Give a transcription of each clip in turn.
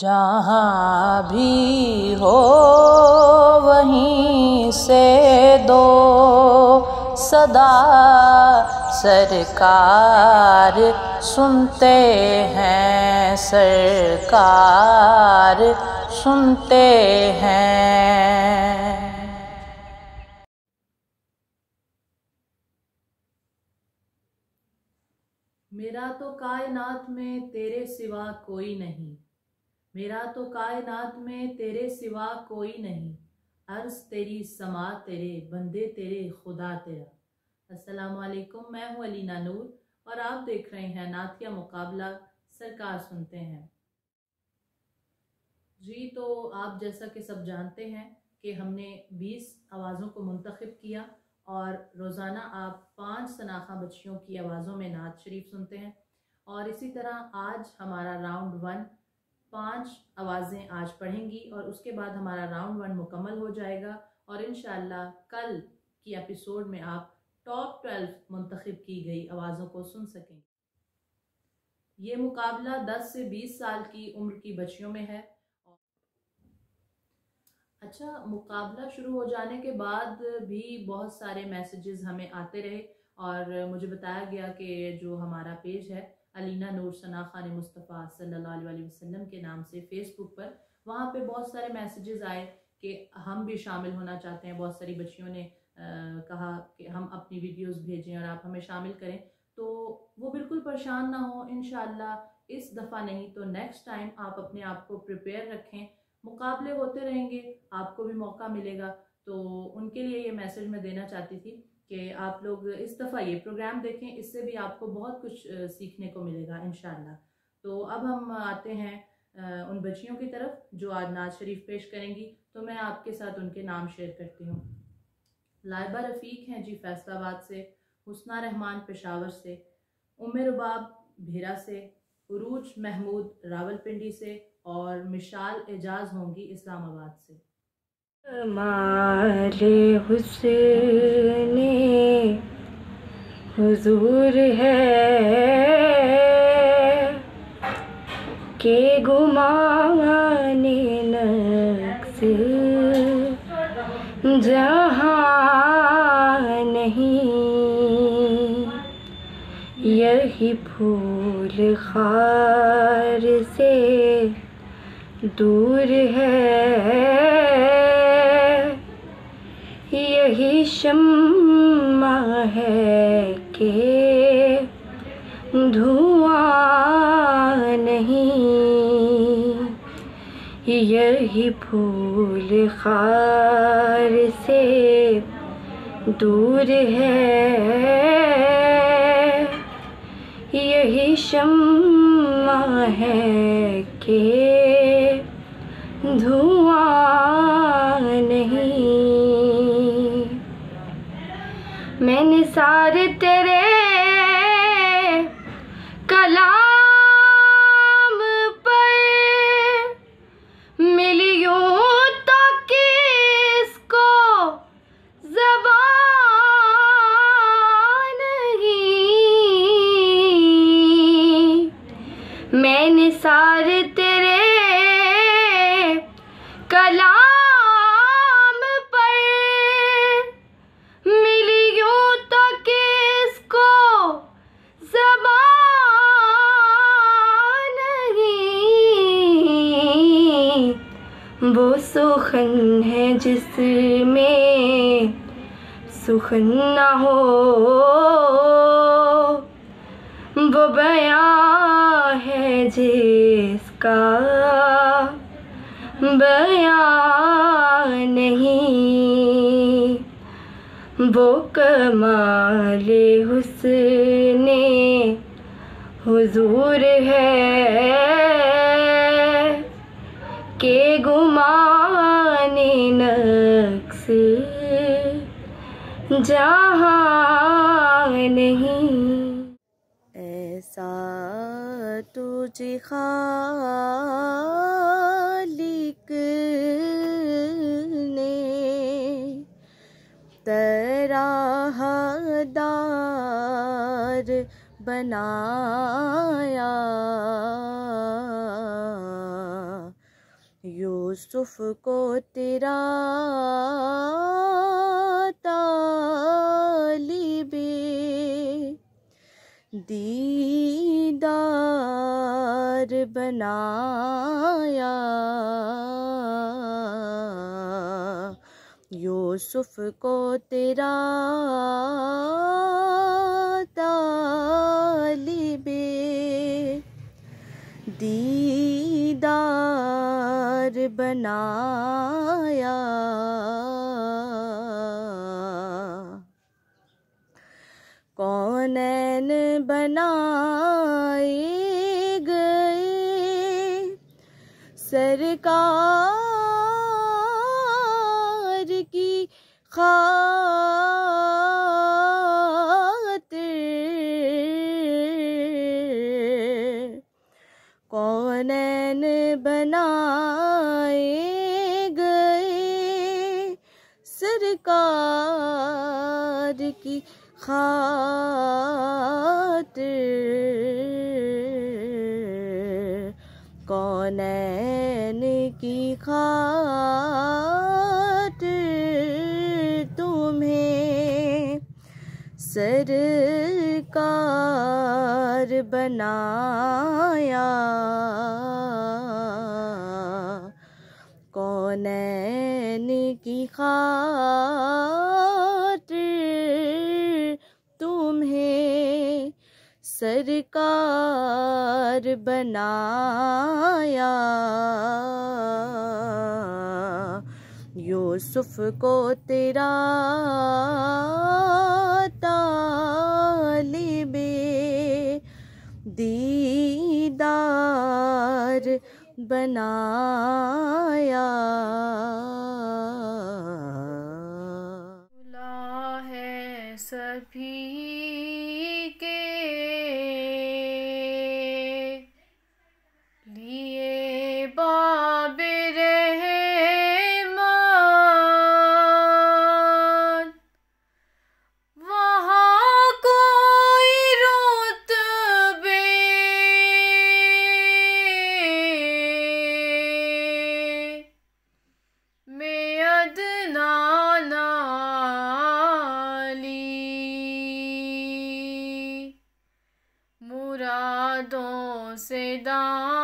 जहाँ भी हो, वहीं से दो सदा सरकार सुनते हैं, सरकार सुनते हैं। मेरा तो कायनात में तेरे सिवा कोई नहीं। मेरा तो कायनात में तेरे सिवा कोई नहीं। अर्ज़ तेरी समा तेरे, बंदे तेरे, खुदा तेरा। अस्सलाम वालेकुम मैं हूँ अलीना नूर और आप देख रहे हैं नातिया मुकाबला, सरकार सुनते हैं। जी तो आप जैसा कि सब जानते हैं कि हमने 20 आवाज़ों को मुंतखब किया और रोज़ाना आप पाँच सनाखा बच्चियों की आवाज़ों में नात शरीफ सुनते हैं। और इसी तरह आज हमारा राउंड वन पाँच आवाज़ें आज पढ़ेंगी और उसके बाद हमारा राउंड वन मुकम्मल हो जाएगा और इन कल की एपिसोड में आप टॉप ट्वेल्व मंतखब की गई आवाज़ों को सुन सकेंगे। ये मुकाबला 10 से 20 साल की उम्र की बच्चियों में है अच्छा मुकाबला शुरू हो जाने के बाद भी बहुत सारे मैसेजेस हमें आते रहे और मुझे बताया गया कि जो हमारा पेज है अलीना नूर सना खान मुस्तफ़ा सल्लल्लाहु अलैहि वसल्लम के नाम से फ़ेसबुक पर वहाँ पे बहुत सारे मैसेजेस आए कि हम भी शामिल होना चाहते हैं। बहुत सारी बच्चियों ने आ, कहा कि हम अपनी वीडियोस भेजें और आप हमें शामिल करें। तो वो बिल्कुल परेशान ना हो इन इस दफ़ा नहीं तो नेक्स्ट टाइम आप अपने आप को प्रिपेयर रखें। मुकाबले होते रहेंगे आपको भी मौका मिलेगा। तो उनके लिए ये मैसेज मैं देना चाहती थी कि आप लोग इस दफ़ा ये प्रोग्राम देखें, इससे भी आपको बहुत कुछ सीखने को मिलेगा इन तो अब हम आते हैं उन बच्चियों की तरफ़, जो आज नाज शरीफ पेश करेंगी। तो मैं आपके साथ उनके नाम शेयर करती हूँ। लाइबा रफ़ीक हैं जी फैसलाबाद से, हुसना रहमान पेशावर से उमर रुबाब भेरा से, उरूज महमूद रावलपिंडी से और मिशाल एजाज होंगी इस्लामाबाद से। माले हुसैन, हुजूर है के गुमाने नक्स जहाँ नहीं। यही फूल खार से दूर है। शम्मा है के धुआँ नहीं। यही फूल खार से दूर है। यही शम्मा है के मैं निसार तेरे कलाम सुखन है जिसमें सुखन ना हो। वो बयां है जिसका बयां नहीं। वो कमाले हुसने हुजूर है के गुमाने नक्स जहाँ नहीं। ऐसा तुझे खालिक ने तराहदार बनाया। यूसुफ को तेरा तालिबे दीदार बनाया। यूसुफ को तेरा तालिबे दीदार बनाया। कौनैन बनाए गए? सरकार की खातिर। कौनैन की खातिर तुम्हें सरकार बनाया? कौनैन की खातिर सरकार बनाया। यूसुफ को तेरा तालिबे दीदार बनाया। लिए बाब रहमान। वहाँ कोई रुतबे में अदना नाली। मुरादों से दामन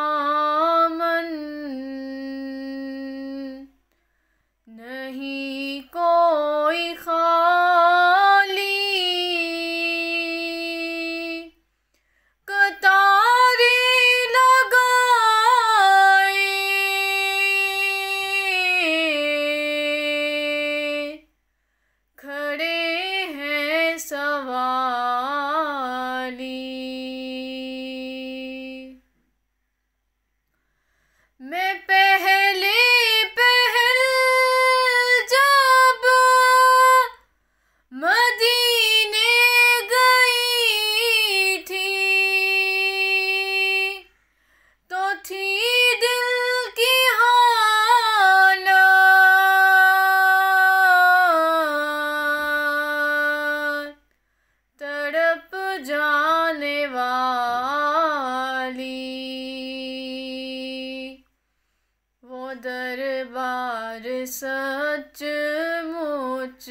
दरबार सच मुच।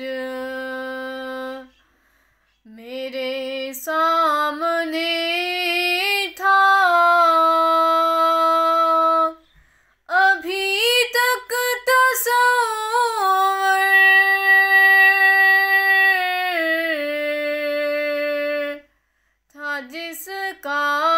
मेरे सामने था। अभी तक तस्वर था जिसका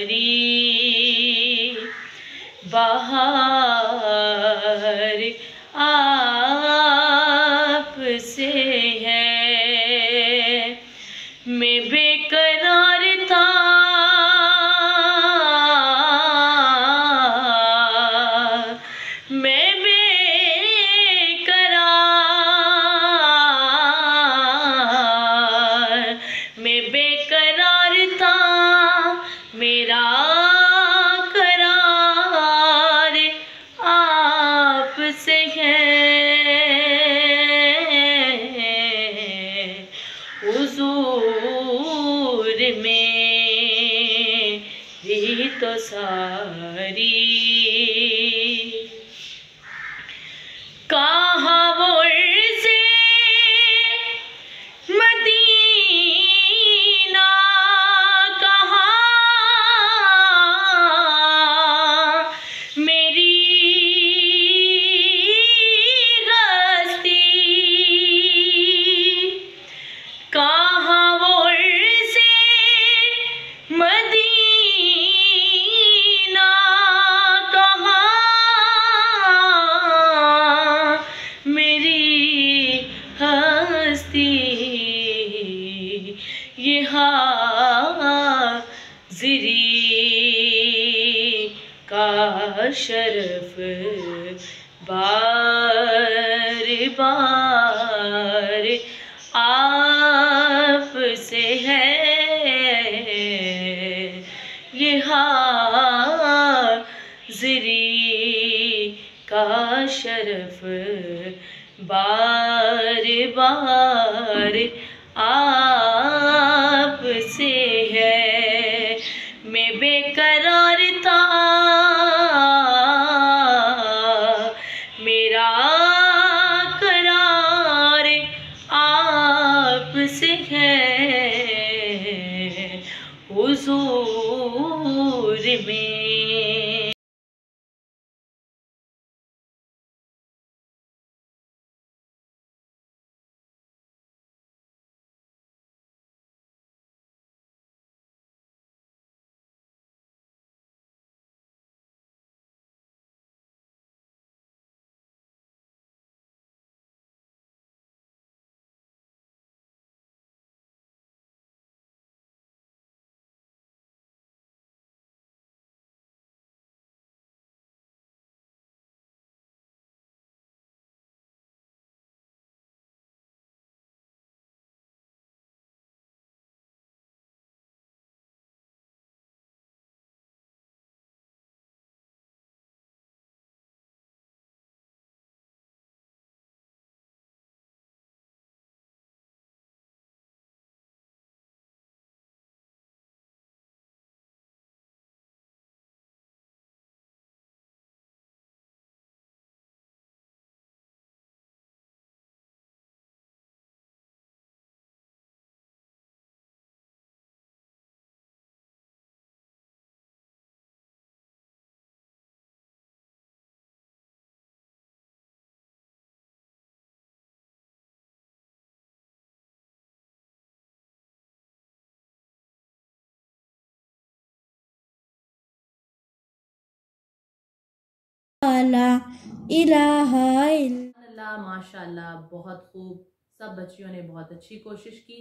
सारी शरफ बार बार आप से है। ये हाजिरी का शरफ बार बार आप हुजूर अल्लाह माशाल्लाह बहुत खूब। सब बच्चियों ने बहुत अच्छी कोशिश की।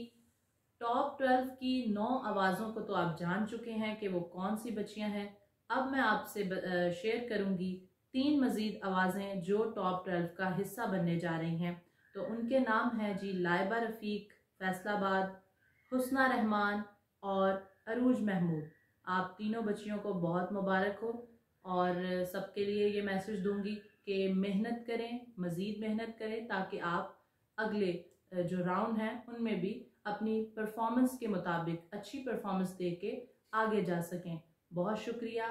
टॉप ट्वेल्व की नौ आवाज़ों को तो आप जान चुके हैं कि वो कौन सी बच्चियाँ हैं। अब मैं आपसे शेयर करूँगी तीन मज़ीद आवाज़ें जो टॉप ट्वेल्व का हिस्सा बनने जा रही हैं। तो उनके नाम हैं जी लाइबा रफ़ीक, फैसलाबाद, हुसना रहमान और अरूज महमूद। आप तीनों बच्चियों को बहुत मुबारक हो। और सबके लिए ये मैसेज दूँगी कि मेहनत करें, मज़ीद मेहनत करें ताकि आप अगले जो राउंड हैं, उनमें भी अपनी परफॉर्मेंस के मुताबिक अच्छी परफॉर्मेंस दे के आगे जा सकें। बहुत शुक्रिया।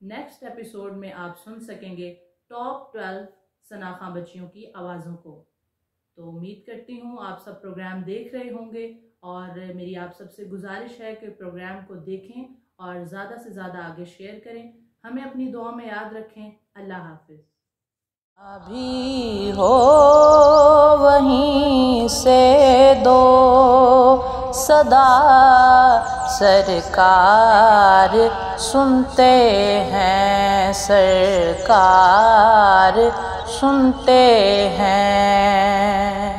नेक्स्ट एपिसोड में आप सुन सकेंगे टॉप ट्वेल्व सनाखा बच्चियों की आवाज़ों को। तो उम्मीद करती हूँ आप सब प्रोग्राम देख रहे होंगे और मेरी आप सबसे गुजारिश है कि प्रोग्राम को देखें और ज़्यादा से ज़्यादा आगे शेयर करें। हमें अपनी दुआ में याद रखें। अल्लाह हाफिज़। अभी हो वहीं से दो सदा सरकार सुनते हैं, सरकार सुनते हैं।